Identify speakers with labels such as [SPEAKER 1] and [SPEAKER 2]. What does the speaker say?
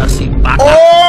[SPEAKER 1] así,
[SPEAKER 2] ¡Oh!